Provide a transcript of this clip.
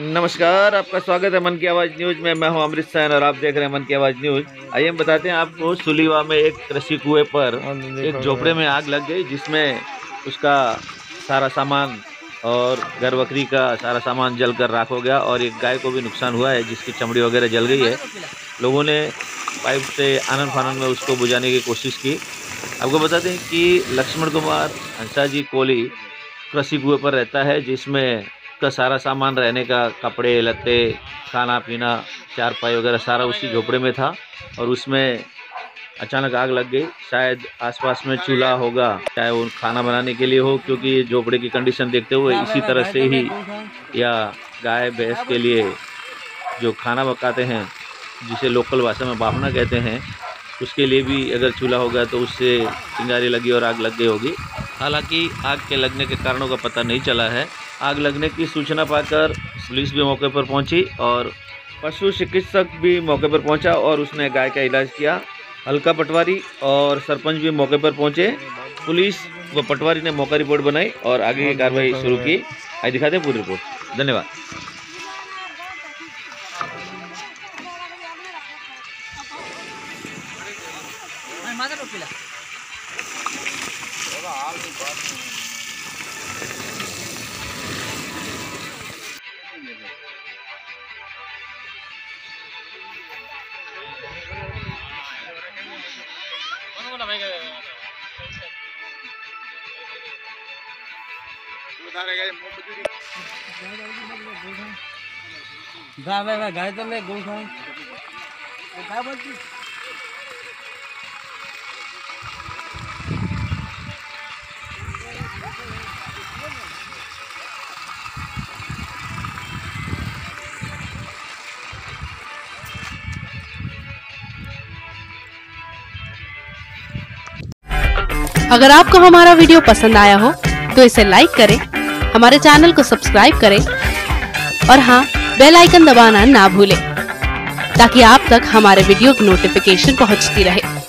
नमस्कार आपका स्वागत है मन की आवाज़ न्यूज़ में। मैं हूँ अमृत सैन और आप देख रहे हैं मन की आवाज़ न्यूज़। आइए हम बताते हैं आपको सुलीवा में एक कृषि कुएँ पर एक झोपड़े में आग लग गई जिसमें उसका सारा सामान और घर बकरी का सारा सामान जलकर राख हो गया और एक गाय को भी नुकसान हुआ है जिसकी चमड़ी वगैरह जल गई है। लोगों ने पाइप से आनंद फानंद में उसको बुझाने की कोशिश की। आपको बताते हैं कि लक्ष्मण कुमार हंसा जी कोहली कृषि कुएँ पर रहता है जिसमें का सारा सामान, रहने का कपड़े, लत्ते, खाना पीना, चार पाई वगैरह सारा उसी झोपड़े में था और उसमें अचानक आग लग गई। शायद आसपास में चूल्हा होगा, चाहे वो खाना बनाने के लिए हो, क्योंकि झोपड़े की कंडीशन देखते हुए इसी तरह से ही या गाय, भैंस के लिए जो खाना पकाते हैं, जिसे लोकल भाषा में बाफना कहते हैं, उसके लिए भी अगर चूल्हा होगा तो उससे चिंगारी लगी और आग लग गई होगी। हालाँकि आग के लगने के कारणों का पता नहीं चला है। आग लगने की सूचना पाकर पुलिस भी मौके पर पहुँची और पशु चिकित्सक भी मौके पर पहुँचा और उसने गाय का इलाज किया। हल्का पटवारी और सरपंच भी मौके पर पहुँचे। पुलिस व पटवारी ने मौका रिपोर्ट बनाई और आगे की कार्रवाई शुरू की। आइए दिखाते हैं पूरी रिपोर्ट। धन्यवाद। टोपीला गाय गाय गाय तर नाही गोळ खाऊन काय बोलती अगर आपको हमारा वीडियो पसंद आया हो तो इसे लाइक करें हमारे चैनल को सब्सक्राइब करें और हाँ बेल आइकन दबाना ना भूलें, ताकि आप तक हमारे वीडियो की नोटिफिकेशन पहुँचती रहे।